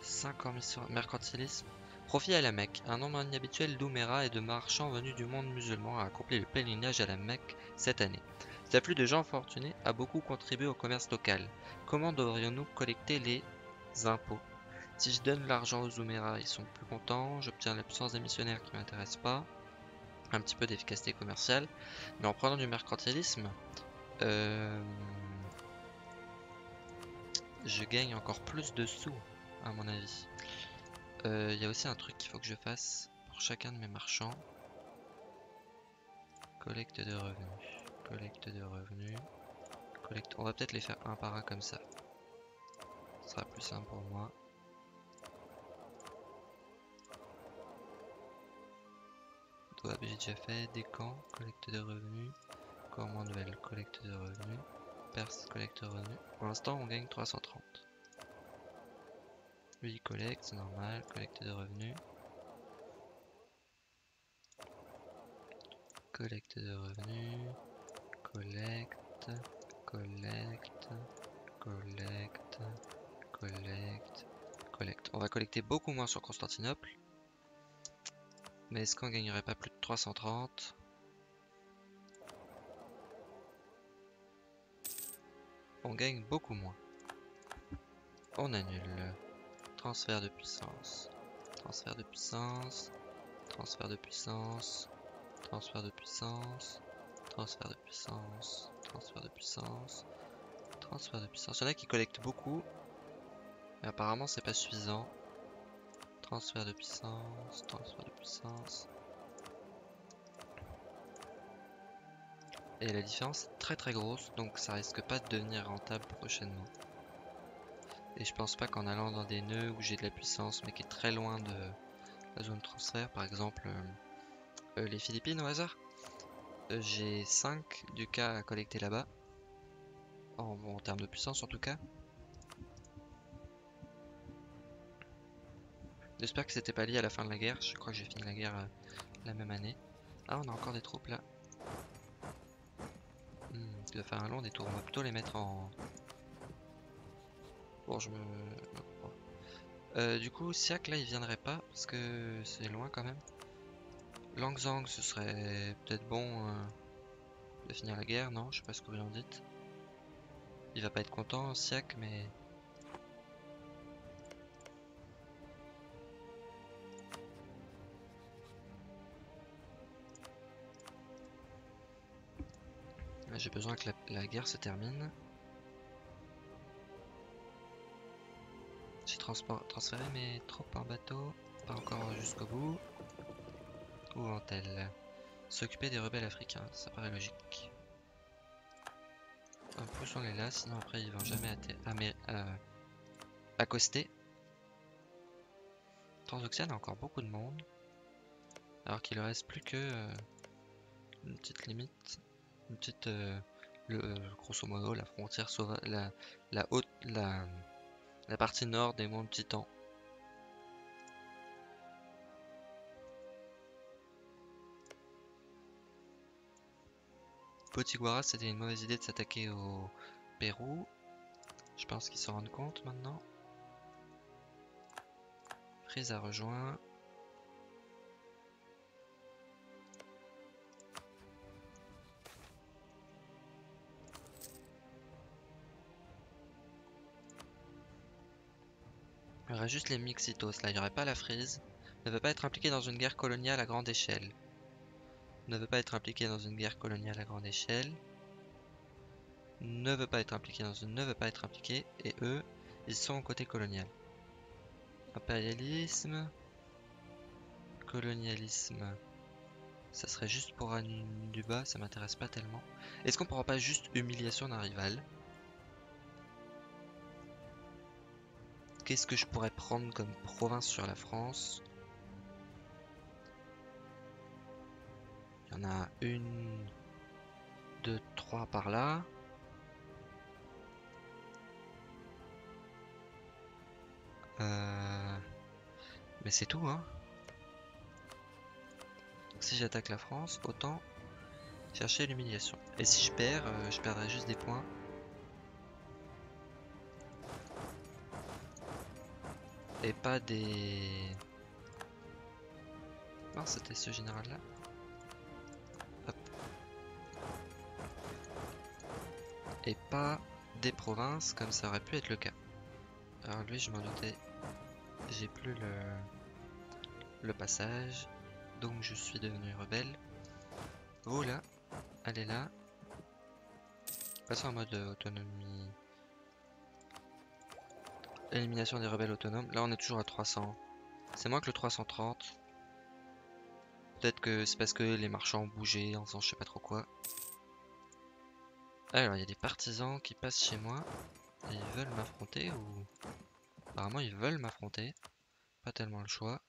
5 en mission mercantilisme. Profit à la Mecque. Un nombre inhabituel d'Oumera et de marchands venus du monde musulman a accompli le pèlerinage à la Mecque cette année. Cet afflux de gens fortunés a beaucoup contribué au commerce local. Comment devrions-nous collecter les impôts? Si je donne l'argent aux Oumera, ils sont plus contents. J'obtiens la puissance des missionnaires qui m'intéresse pas. Un petit peu d'efficacité commerciale. Mais en prenant du mercantilisme, euh, je gagne encore plus de sous, à mon avis. Il euh, y a aussi un truc qu'il faut que je fasse pour chacun de mes marchands. Collecte de revenus collecte de revenus. On va peut-être les faire un par un comme ça. Ce sera plus simple pour moi. Doigt j'ai déjà fait. Des camps, collecte de revenus. Corps nouvelle, collecte de revenus. Perse, collecte de revenus. Pour l'instant, on gagne 330. Lui, collecte, c'est normal. Collecte de revenus. Collecte de revenus collecte, collecte, collecte, collecte, collecte. On va collecter beaucoup moins sur Constantinople. Mais est-ce qu'on gagnerait pas plus de 330 On gagne beaucoup moins. On annule. Transfert de puissance. Transfert de puissance. Transfert de puissance. Transfert de puissance. Transfert de puissance, transfert de puissance, transfert de puissance. Il y en a qui collectent beaucoup, mais apparemment c'est pas suffisant. Transfert de puissance, transfert de puissance. Et la différence est très très grosse, donc ça risque pas de devenir rentable prochainement. Et je pense pas qu'en allant dans des nœuds où j'ai de la puissance, mais qui est très loin de la zone de transfert, par exemple euh, euh, les Philippines au hasard, j'ai 5 du cas à collecter là-bas. En, en, termes de puissance en tout cas. J'espère que c'était pas lié à la fin de la guerre. Je crois que j'ai fini la guerre euh, la même année. Ah, on a encore des troupes là. Va faire un long détour. On va plutôt les mettre en... Bon, je me... Euh, du coup, Siak là, il viendrait pas parce que c'est loin quand même. Langzang, ce serait peut-être bon euh, de finir la guerre, non? Je sais pas ce que vous en dites. Il va pas être content, Siak, mais... J'ai besoin que la, guerre se termine. J'ai transféré mes troupes en bateau, pas encore jusqu'au bout. Où vont-elles? S'occuper des rebelles africains, ça paraît logique. Poussons les là, sinon après ils vont jamais euh, accoster. Transoxiane a encore beaucoup de monde. Alors qu'il ne reste plus que euh, une petite limite. Une petite. Euh, le, grosso modo, la frontière sauvage. La, haute. La, la partie nord des monts Titans. Potiguara, c'était une mauvaise idée de s'attaquer au Pérou. Je pense qu'ils se rendent compte maintenant. Frise a rejoint. Il y aura juste les Mixitos là, il n'y aurait pas la frise. Ne veut pas être impliqué dans une guerre coloniale à grande échelle. Ne veut pas être impliqué dans une guerre coloniale à grande échelle, ne veut pas être impliqué dans une, ne veut pas être impliqué, et eux, ils sont côté colonial. Impérialisme, colonialisme, ça serait juste pour un du bas, ça m'intéresse pas tellement. Est-ce qu'on pourra pas juste humiliation d'un rival? Qu'est-ce que je pourrais prendre comme province sur la France? Il y en a une, deux, trois par là. Euh, mais c'est tout, hein. Si j'attaque la France, autant chercher l'humiliation. Et si je perds, euh, je perdrai juste des points. Et pas des... Non, c'était ce général-là. Et pas des provinces, comme ça aurait pu être le cas. Alors lui, je m'en doutais. J'ai plus le... le passage. Donc je suis devenu rebelle. Oh là, elle là. Passons en mode autonomie. Élimination des rebelles autonomes. Là on est toujours à 300. C'est moins que le 330. Peut-être que c'est parce que les marchands ont bougé en faisant je sais pas trop quoi. Alors il y a des partisans qui passent chez moi. Et ils veulent m'affronter ou... Apparemment ils veulent m'affronter. Pas tellement le choix.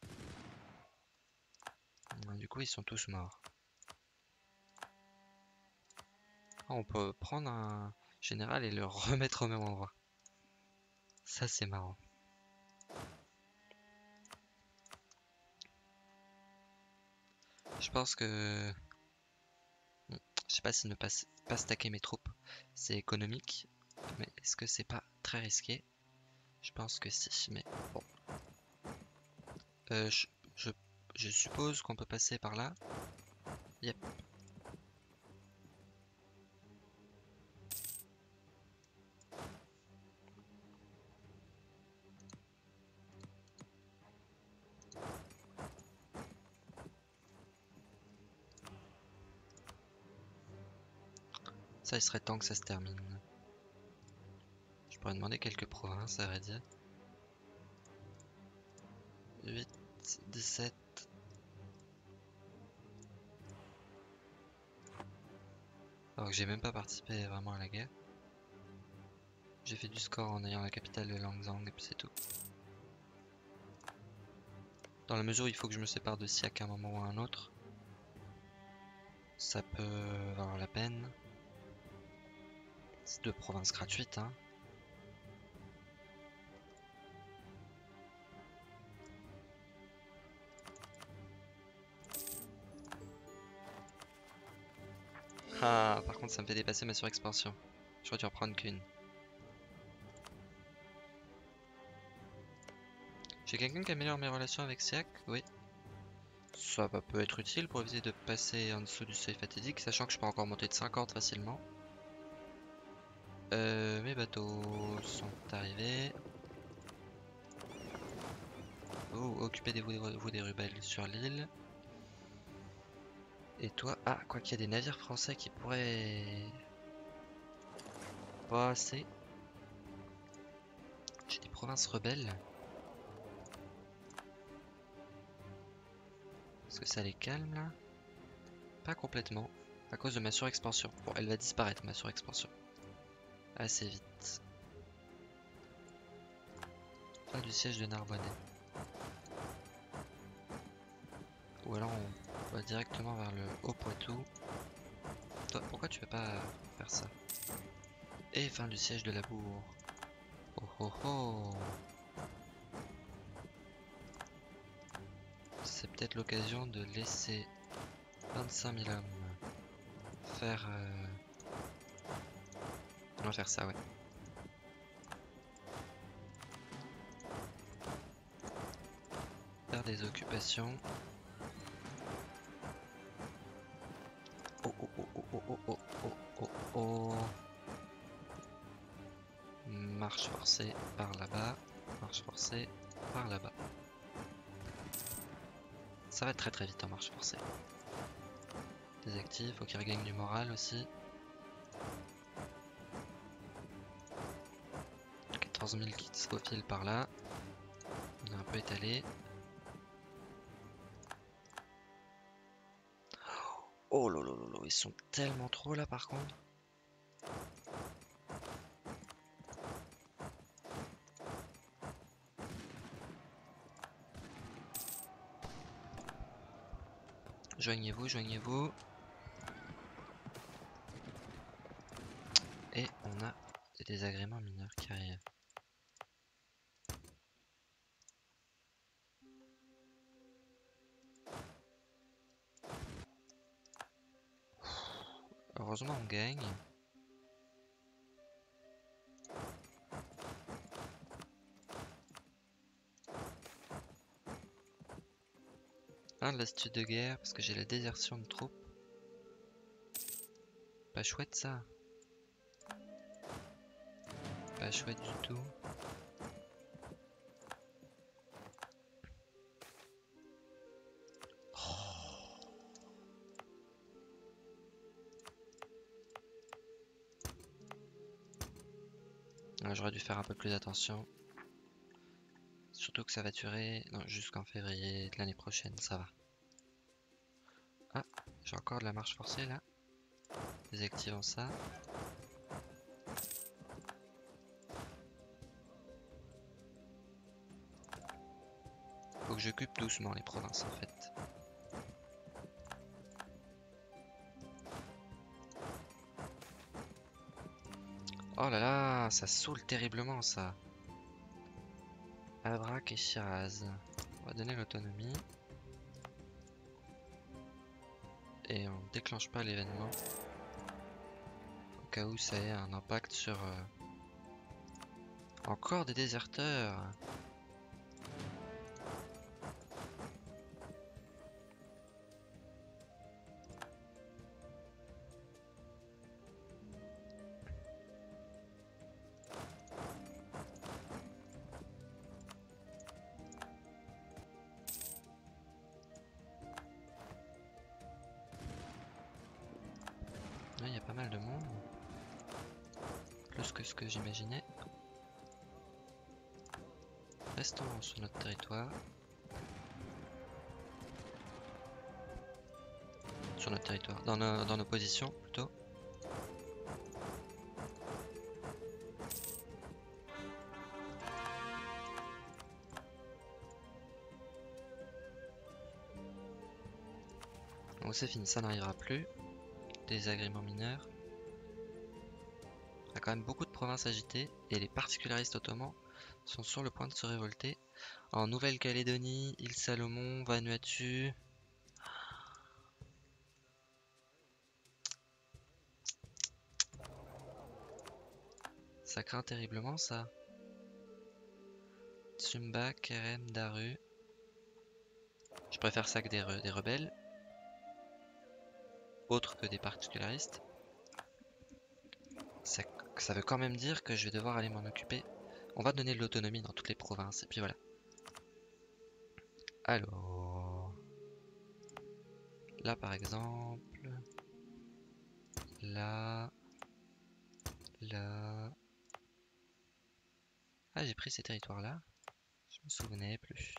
Du coup, ils sont tous morts. Ah, on peut prendre un général et le remettre au même endroit. Ça, c'est marrant. Je pense que... je sais pas si ne pas, pas stacker mes troupes, c'est économique. Mais est-ce que c'est pas très risqué? Je pense que si, mais bon. Euh, je, je je suppose qu'on peut passer par là. Yep. Ça, il serait temps que ça se termine. Je pourrais demander quelques provinces, à vrai dire. 8, 17, Alors que j'ai même pas participé vraiment à la guerre. J'ai fait du score en ayant la capitale de Langzang et puis c'est tout. Dans la mesure où il faut que je me sépare de Siak à un moment ou à un autre, ça peut valoir la peine. C'est deux provinces gratuites, hein. Ah, par contre, ça me fait dépasser ma surexpansion. J'aurais dû en prendre qu'une. J'ai quelqu'un qui améliore mes relations avec Siak? Oui. Ça va peut être utile pour éviter de passer en dessous du seuil fatidique, sachant que je peux encore monter de 50 facilement. Euh, mes bateaux sont arrivés. Oh, occupez des vous des rebelles sur l'île. Et toi, ah, quoi qu'il y a des navires français qui pourraient... Pas assez. J'ai des provinces rebelles. Est-ce que ça les calme là? Pas complètement. À cause de ma surexpansion. Bon, elle va disparaître ma surexpansion. Assez vite. Fin du siège de Narbonnais. Ou alors on va directement vers le Haut-Poitou. Toi, pourquoi tu veux pas faire ça? Et fin du siège de la bourre. Oh oh oh C'est peut-être l'occasion de laisser 25 000 hommes faire... Euh, on va faire ça, ouais. Faire des occupations Marche forcée par là-bas. Marche forcée par là-bas. Ça va très très vite en marche forcée. Désactive, faut qu'il regagne du moral aussi. 14 000 qui se faufilent par là. On est un peu étalé. Oh lolololo, ils sont tellement trop là par contre. Joignez-vous, joignez-vous. Et on a des désagréments mineurs qui arrivent. Heureusement on gagne. Un de l'astuce de guerre parce que j'ai la désertion de troupes. Pas chouette ça. Pas chouette du tout. J'aurais dû faire un peu plus attention. Surtout que ça va durer jusqu'en février de l'année prochaine, ça va. Ah, j'ai encore de la marche forcée là. Désactivons ça. Faut que j'occupe doucement les provinces en fait. Oh là là, ça saoule terriblement ça. Avrak et Shiraz. On va donner l'autonomie. Et on déclenche pas l'événement. Au cas où ça ait un impact sur... Euh, encore des déserteurs Bon c'est fini, ça n'arrivera plus agréments mineurs. Il y a quand même beaucoup de provinces agitées et les particularistes ottomans sont sur le point de se révolter. En Nouvelle-Calédonie, île Salomon, Vanuatu. Ça craint terriblement ça. Tsumba, Kerem, Daru. Je préfère ça que des, des rebelles autre que des particularistes. Ça, ça veut quand même dire que je vais devoir aller m'en occuper. On va donner de l'autonomie dans toutes les provinces, et puis voilà. Alors... Là par exemple... Là... Là... Ah j'ai pris ces territoires là. Je me souvenais plus.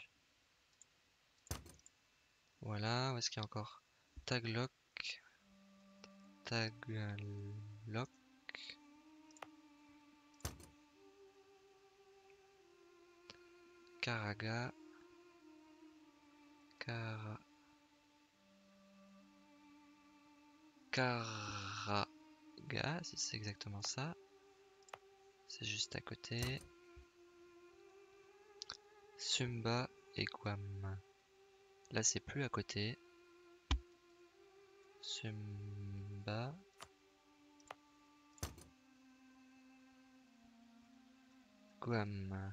Voilà, où est-ce qu'il y a encore? Taglock. Tagalok. Karaga. Kara. Karaga, si c'est exactement ça. C'est juste à côté. Sumba et Guam. Là, c'est plus à côté. Sumba. Guam.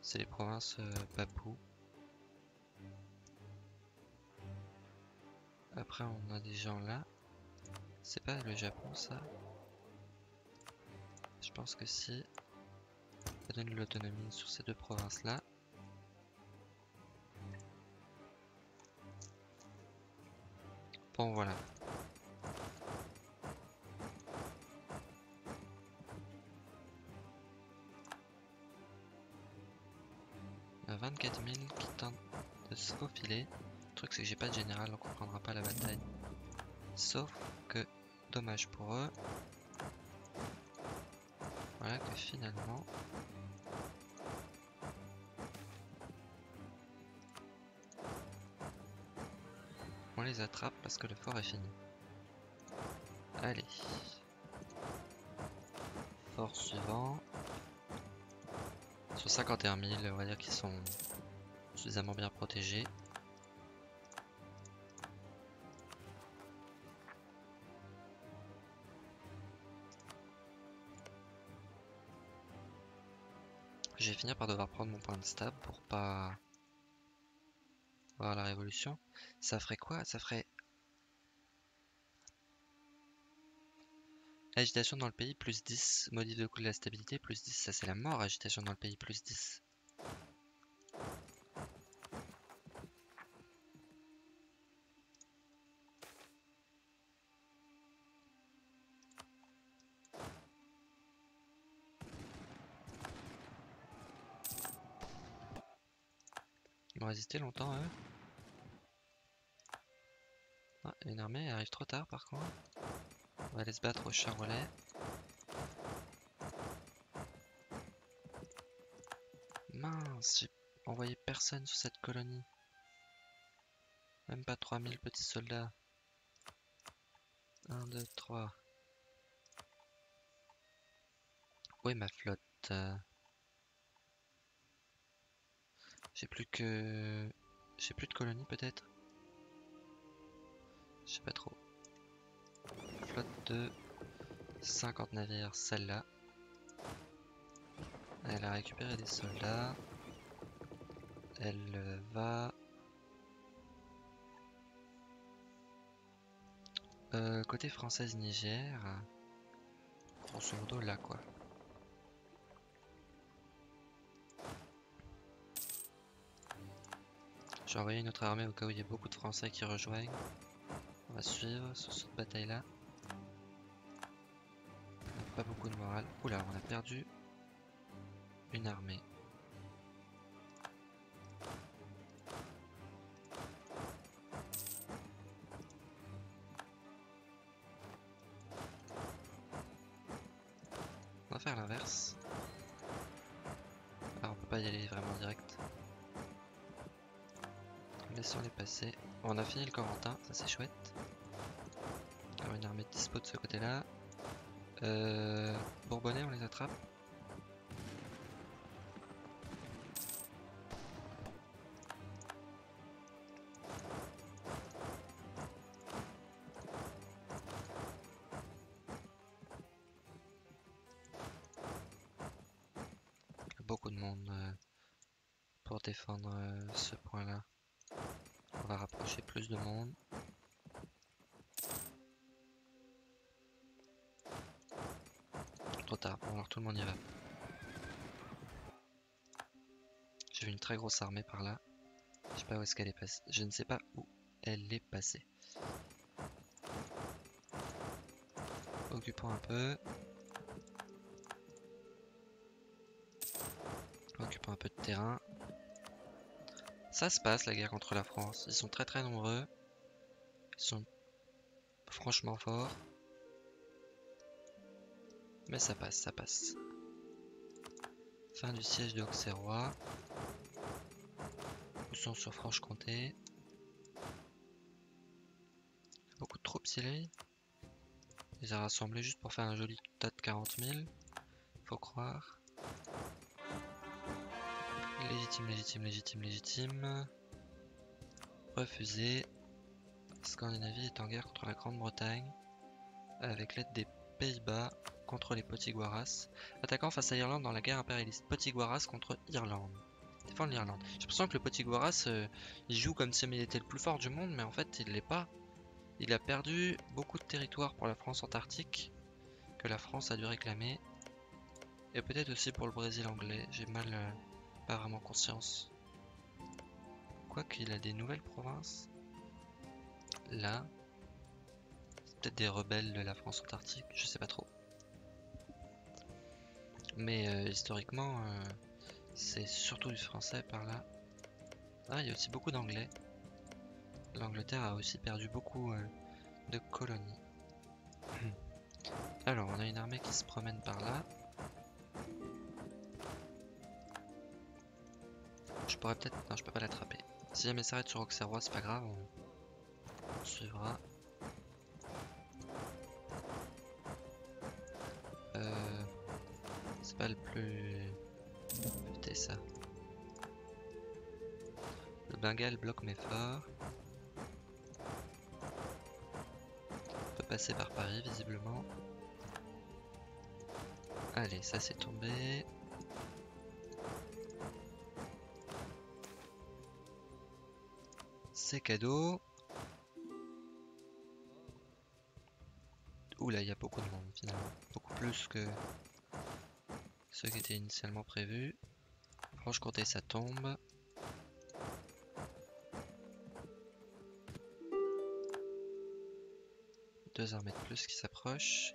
C'est les provinces euh, Papou. Après on a des gens là. C'est pas le Japon ça? Je pense que si. Ça donne l'autonomie sur ces deux provinces là. Bon voilà. Il y a 24 000 qui tentent de se faufiler. Le truc c'est que j'ai pas de général donc on prendra pas la bataille. Sauf que, dommage pour eux. Voilà que finalement... les attrape parce que le fort est fini. Allez. Fort suivant. Sur 51 000, on va dire qu'ils sont suffisamment bien protégés. Je vais finir par devoir prendre mon point de stab pour pas la révolution. Ça ferait quoi? Ça ferait Agitation dans le pays, plus 10. Modif de coût de la stabilité, plus 10. Ça, c'est la mort, agitation dans le pays, plus 10. Ils vont résister longtemps, eux. Une armée arrive trop tard, par contre. On va aller se battre au charolais. Mince, j'ai envoyé personne sur cette colonie. Même pas 3000 petits soldats. 1, 2, 3. Où est ma flotte? J'ai plus que... J'ai plus de colonies peut-être? Je sais pas trop flotte de 50 navires, celle-là. Elle a récupéré des soldats. Elle va... Euh, côté française Niger. Grosso modo là quoi. J'ai envoyé une autre armée au cas où il y a beaucoup de Français qui rejoignent. On va suivre sur cette bataille là pas beaucoup de morale. Oula, on a perdu une armée. Le Corentin, ça c'est chouette. Alors une armée de dispo de ce côté là. Euh, Bourbonnais, on les attrape. beaucoup de monde euh, pour défendre euh, ce point-là. On va rapprocher plus de monde. tard. alors tout le monde y va. J'ai vu une très grosse armée par là. Je sais pas où est-ce qu'elle est passée. Je ne sais pas où elle est passée. Occupons un peu. Occupons un peu de terrain. Ça se passe la guerre contre la France. Ils sont très très nombreux. Ils sont franchement forts. Mais ça passe, ça passe. Fin du siège de Auxerrois. Poussons sur Franche-Comté. Beaucoup de troupes ici. Ils ont rassemblé juste pour faire un joli tas de 40 000. Faut croire. Légitime, légitime, légitime, légitime. Refusé. Scandinavie est en guerre contre la Grande-Bretagne. Avec l'aide des Pays-Bas contre les Potiguaras. Attaquant face à l'Irlande dans la guerre impérialiste. Potiguaras contre Irlande. Défendre l'Irlande. J'ai l'impression que le Potiguaras, euh, joue comme si il était le plus fort du monde, mais en fait, il l'est pas. Il a perdu beaucoup de territoire pour la France antarctique, que la France a dû réclamer. Et peut-être aussi pour le Brésil anglais. J'ai mal, euh, pas vraiment conscience. Quoi qu'il a des nouvelles provinces. Là. C'est peut-être des rebelles de la France antarctique, je sais pas trop. Mais euh, historiquement, euh, c'est surtout du français par là. Ah, il y a aussi beaucoup d'anglais. L'Angleterre a aussi perdu beaucoup euh, de colonies. Alors, on a une armée qui se promène par là. Pourrais peut-être... Non, je peux pas l'attraper. Si jamais s'arrête sur Auxerrois, c'est pas grave. suivra. Euh, c'est pas le plus... Putain ça. Le Bengale bloque mes forts. On peut passer par Paris visiblement. Allez, ça c'est tombé. C'est cadeau. Oula, il y a beaucoup de monde finalement. Beaucoup plus que ce qui était initialement prévu. Franche-Comté, ça tombe. Deux armées de plus qui s'approchent.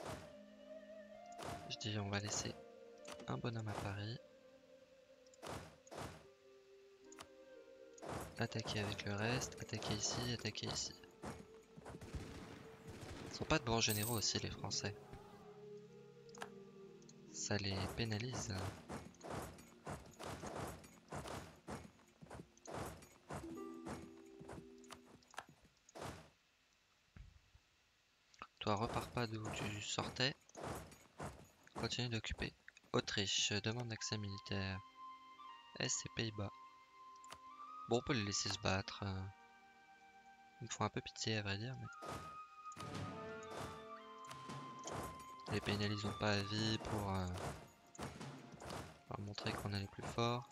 Je dis on va laisser un bonhomme à Paris. Attaquer avec le reste, attaquer ici, attaquer ici. Ils sont pas de bons généraux aussi les Français. Ça les pénalise. Toi repars pas d'où tu sortais. Continue d'occuper. Autriche, demande d'accès militaire. S c'est Pays-Bas. Bon, on peut le laisser se battre. euh. Ils me font un peu pitié à vrai dire, mais... Les pénalisons pas à vie pour euh, leur montrer qu'on est les plus forts.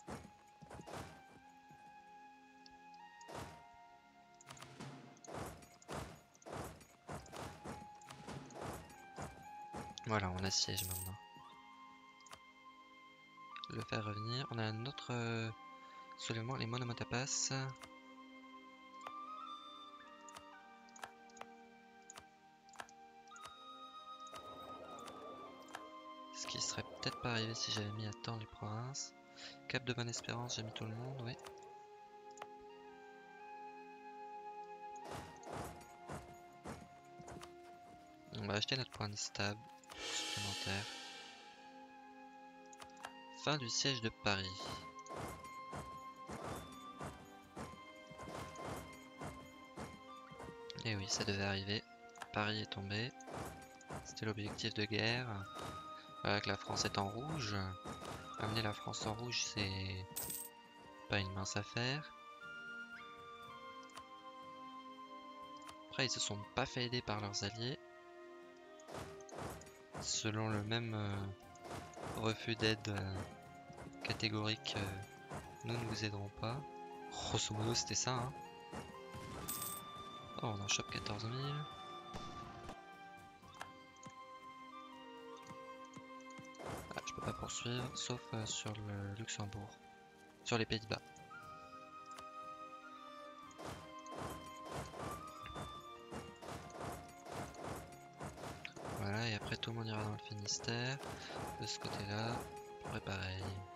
Voilà, on assiège maintenant. Le faire revenir. On a un autre soulèvement, les monomatapas. Ce qui serait peut-être pas arrivé si j'avais mis à temps les provinces. Cap de Bonne Espérance, j'ai mis tout le monde, oui. On va acheter notre point de stable supplémentaire. Fin du siège de Paris. Et oui, ça devait arriver. Paris est tombé. C'était l'objectif de guerre. Voilà que la France est en rouge. Amener la France en rouge, c'est pas une mince affaire. Après, ils se sont pas fait aider par leurs alliés. Selon le même euh, refus d'aide euh, catégorique, euh, nous ne vous aiderons pas. Grosso modo, c'était ça. Hein. Oh, on en chope 14 000. Ah, je peux pas poursuivre, sauf euh, sur le Luxembourg. Sur les Pays-Bas. Voilà, et après tout le monde ira dans le Finistère. De ce côté-là, pareil. «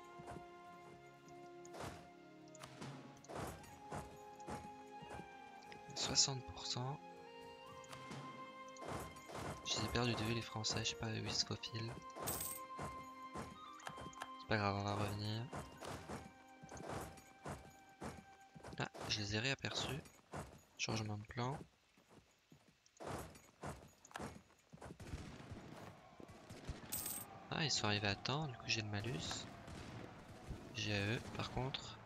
60%. Je les ai perdu de vue les Français, je sais pas faufilent. C'est pas grave, on va revenir. Ah, je les ai réaperçus. Changement de plan. Ah, ils sont arrivés à temps, du coup j'ai le malus. J'ai eux, par contre.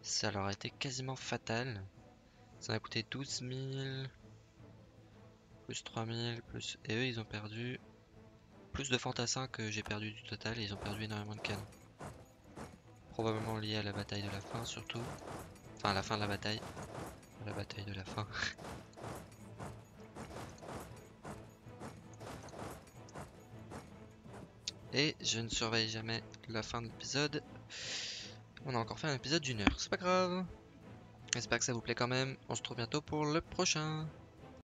Ça leur a été quasiment fatal. Ça m'a coûté 12 000. Plus 3 000, plus... Et eux, ils ont perdu plus de fantassins que j'ai perdu du total. Et ils ont perdu énormément de canons. Probablement lié à la bataille de la fin, surtout. Enfin, à la fin de la bataille. La bataille de la fin. Et je ne surveille jamais la fin de l'épisode. On a encore fait un épisode d'une heure, c'est pas grave. J'espère que ça vous plaît quand même. On se retrouve bientôt pour le prochain.